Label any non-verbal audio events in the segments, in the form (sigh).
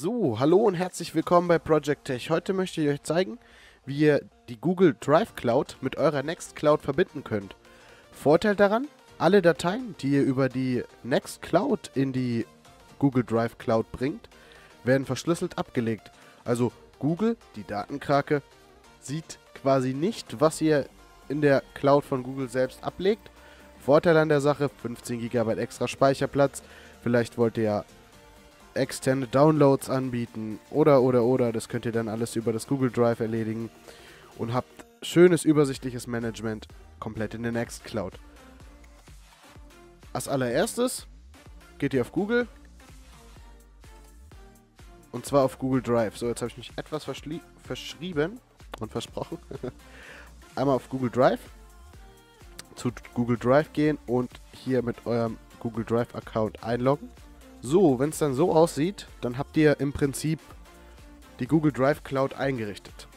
So, hallo und herzlich willkommen bei Project Tech. Heute möchte ich euch zeigen, wie ihr die Google Drive Cloud mit eurer Nextcloud verbinden könnt. Vorteil daran, alle Dateien, die ihr über die Nextcloud in die Google Drive Cloud bringt, werden verschlüsselt abgelegt. Also Google, die Datenkrake, sieht quasi nicht, was ihr in der Cloud von Google selbst ablegt. Vorteil an der Sache, 15 GB extra Speicherplatz. Vielleicht wollt ihr ja externe Downloads anbieten oder oder oder. Das könnt ihr dann alles über das Google Drive erledigen und habt schönes übersichtliches Management komplett in der Nextcloud. Als allererstes geht ihr auf Google und zwar auf Google Drive. So, jetzt habe ich mich etwas verschrieben und versprochen. (laughs) Einmal auf Google Drive zu Google Drive gehen und hier mit eurem Google Drive Account einloggen. So, wenn es dann so aussieht, dann habt ihr im Prinzip die Google Drive Cloud eingerichtet.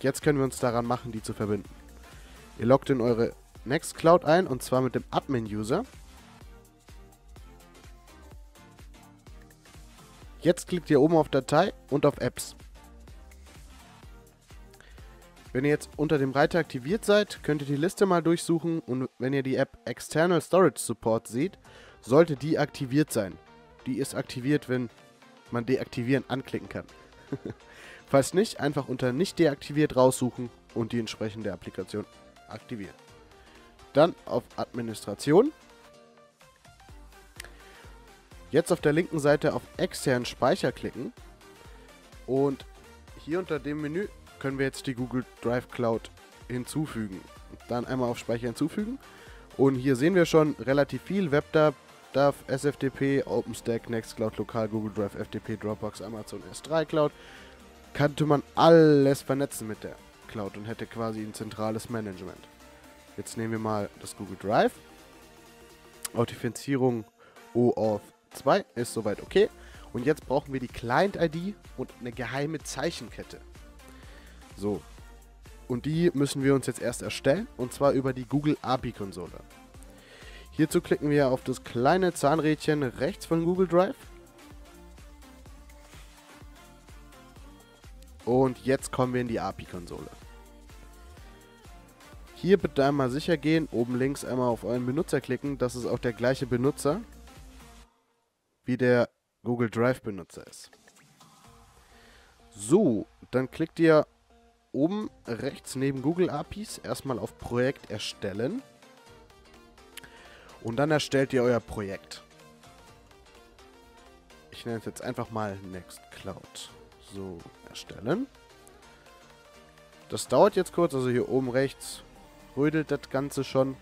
Jetzt können wir uns daran machen, die zu verbinden. Ihr loggt in eure Nextcloud ein und zwar mit dem Admin-User. Jetzt klickt ihr oben auf Datei und auf Apps. Wenn ihr jetzt unter dem Reiter aktiviert seid, könnt ihr die Liste mal durchsuchen und wenn ihr die App External Storage Support seht, sollte die aktiviert sein. Die ist aktiviert, wenn man deaktivieren anklicken kann. (laughs) Falls nicht, einfach unter nicht deaktiviert raussuchen und die entsprechende Applikation aktivieren. Dann auf Administration. Jetzt auf der linken Seite auf externen Speicher klicken. Und hier unter dem Menü können wir jetzt die Google Drive Cloud hinzufügen. Dann einmal auf Speicher hinzufügen. Und hier sehen wir schon relativ viel. WebDAV, DAV, SFTP, OpenStack, Nextcloud, Lokal, Google Drive, FTP, Dropbox, Amazon S3 Cloud. Könnte man alles vernetzen mit der Cloud und hätte quasi ein zentrales Management. Jetzt nehmen wir mal das Google Drive. Authentifizierung OAuth 2 ist soweit okay. Und jetzt brauchen wir die Client-ID und eine geheime Zeichenkette. So. Und die müssen wir uns jetzt erst erstellen. Und zwar über die Google API-Konsole. Hierzu klicken wir auf das kleine Zahnrädchen rechts von Google Drive. Und jetzt kommen wir in die API-Konsole. Hier bitte einmal sicher gehen, oben links einmal auf euren Benutzer klicken, dass es auch der gleiche Benutzer wie der Google Drive Benutzer ist. So, dann klickt ihr oben rechts neben Google APIs erstmal auf Projekt erstellen. Und dann erstellt ihr euer Projekt. Ich nenne es jetzt einfach mal Nextcloud. So, erstellen. Das dauert jetzt kurz, also hier oben rechts rödelt das Ganze schon.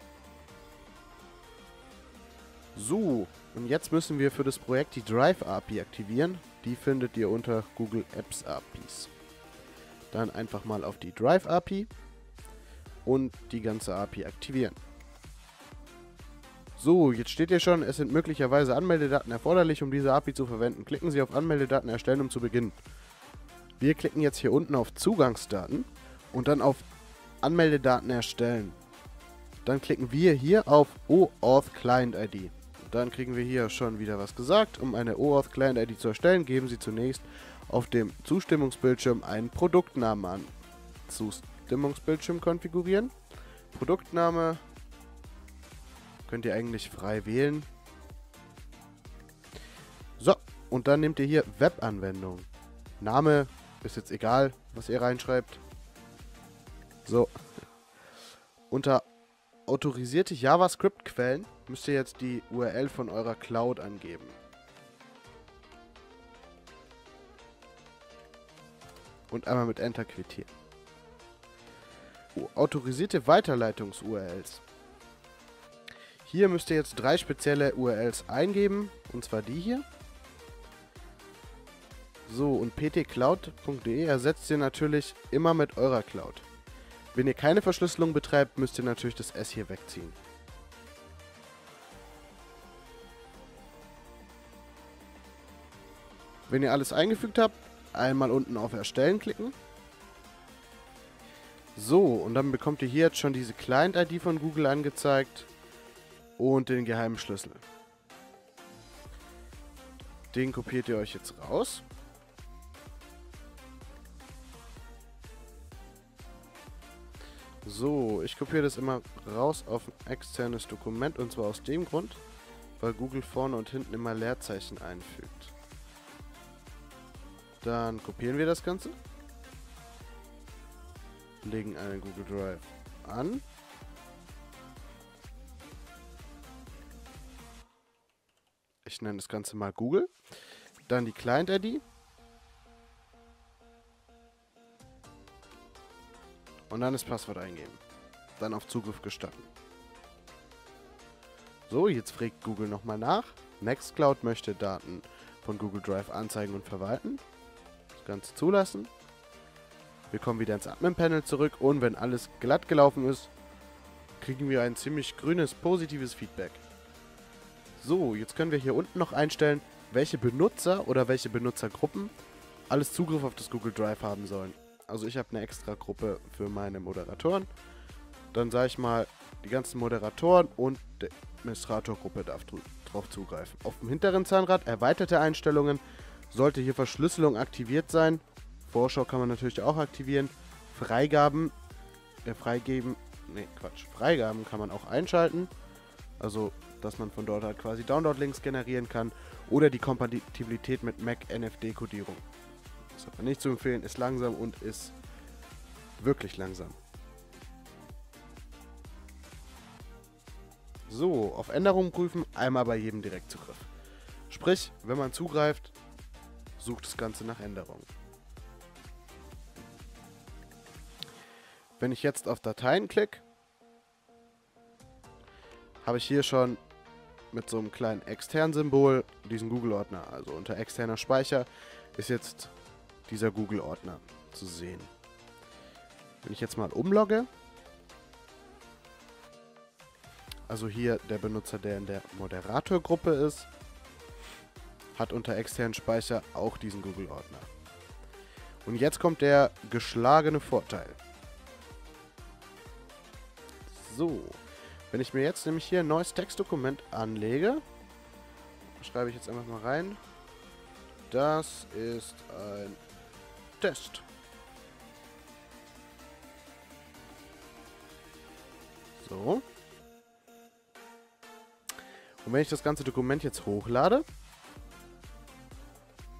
So, und jetzt müssen wir für das Projekt die Drive API aktivieren. Die findet ihr unter Google Apps APIs. Dann einfach mal auf die Drive API und die ganze API aktivieren. So, jetzt steht hier schon, es sind möglicherweise Anmeldedaten erforderlich, um diese API zu verwenden. Klicken Sie auf Anmeldedaten erstellen, um zu beginnen. Wir klicken jetzt hier unten auf Zugangsdaten und dann auf Anmeldedaten erstellen. Dann klicken wir hier auf OAuth Client ID. Dann kriegen wir hier schon wieder was gesagt. Um eine OAuth Client ID zu erstellen, geben Sie zunächst auf dem Zustimmungsbildschirm einen Produktnamen an. Zustimmungsbildschirm konfigurieren. Produktname Könnt ihr eigentlich frei wählen. So, und dann nehmt ihr hier Webanwendung. Name ist jetzt egal, was ihr reinschreibt. So. Unter autorisierte JavaScript-Quellen müsst ihr jetzt die URL von eurer Cloud angeben. Und einmal mit Enter quittieren. Autorisierte Weiterleitungs-URLs. Hier müsst ihr jetzt drei spezielle URLs eingeben, und zwar die hier. So, und ptcloud.de ersetzt ihr natürlich immer mit eurer Cloud. Wenn ihr keine Verschlüsselung betreibt, müsst ihr natürlich das S hier wegziehen. Wenn ihr alles eingefügt habt, einmal unten auf Erstellen klicken. So, und dann bekommt ihr hier jetzt schon diese Client-ID von Google angezeigt und den geheimen Schlüssel. Den kopiert ihr euch jetzt raus. So, ich kopiere das immer raus auf ein externes Dokument und zwar aus dem Grund, weil Google vorne und hinten immer Leerzeichen einfügt. Dann kopieren wir das Ganze, legen einen Google Drive an Ich nenne das Ganze mal Google. Dann die Client-ID. Und dann das Passwort eingeben. Dann auf Zugriff gestatten. So, jetzt fragt Google nochmal nach. Nextcloud möchte Daten von Google Drive anzeigen und verwalten. Das Ganze zulassen. Wir kommen wieder ins Admin-Panel zurück und wenn alles glatt gelaufen ist, kriegen wir ein ziemlich grünes, positives Feedback. So, jetzt können wir hier unten noch einstellen, welche Benutzer oder welche Benutzergruppen alles Zugriff auf das Google Drive haben sollen. Also ich habe eine extra Gruppe für meine Moderatoren. Dann sage ich mal, die ganzen Moderatoren und die Administratorgruppe darf drauf zugreifen. Auf dem hinteren Zahnrad erweiterte Einstellungen sollte hier Verschlüsselung aktiviert sein. Vorschau kann man natürlich auch aktivieren. Freigaben, äh, freigeben, ne Quatsch, Freigaben kann man auch einschalten. Also dass man von dort halt quasi Download-Links generieren kann oder die Kompatibilität mit Mac NFD-Codierung. Das hat man nicht zu empfehlen, ist langsam und ist wirklich langsam. So, auf Änderungen prüfen, einmal bei jedem Direktzugriff. Sprich, wenn man zugreift, sucht das Ganze nach Änderungen. Wenn ich jetzt auf Dateien klicke, habe ich hier schon mit so einem kleinen externen Symbol diesen Google-Ordner. Also unter externer Speicher ist jetzt dieser Google-Ordner zu sehen. Wenn ich jetzt mal umlogge, also hier der Benutzer, der in der Moderatorgruppe ist, hat unter externen Speicher auch diesen Google-Ordner. Und jetzt kommt der geschlagene Vorteil. So, wenn ich mir jetzt nämlich hier ein neues Textdokument anlege, schreibe ich jetzt einfach mal rein. Das ist ein Test. So. Und wenn ich das ganze Dokument jetzt hochlade,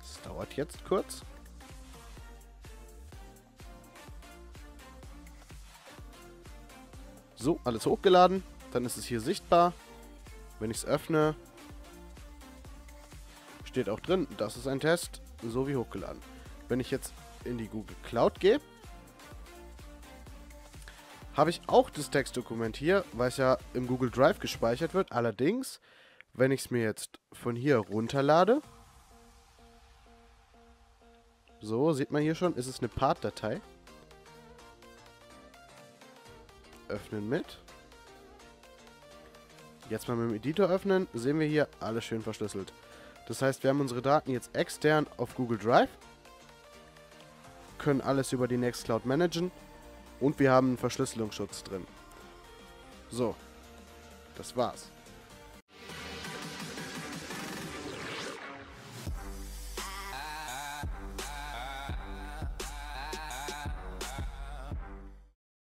das dauert jetzt kurz. So, alles hochgeladen. Dann ist es hier sichtbar. Wenn ich es öffne, steht auch drin, das ist ein Test, so wie hochgeladen. Wenn ich jetzt in die Google Cloud gehe, habe ich auch das Textdokument hier, weil es ja im Google Drive gespeichert wird. Allerdings, wenn ich es mir jetzt von hier runterlade, so, sieht man hier schon, ist es eine Part-Datei. Öffnen mit. Jetzt mal mit dem Editor öffnen, sehen wir hier alles schön verschlüsselt. Das heißt, wir haben unsere Daten jetzt extern auf Google Drive, können alles über die Nextcloud managen und wir haben einen Verschlüsselungsschutz drin. So, das war's.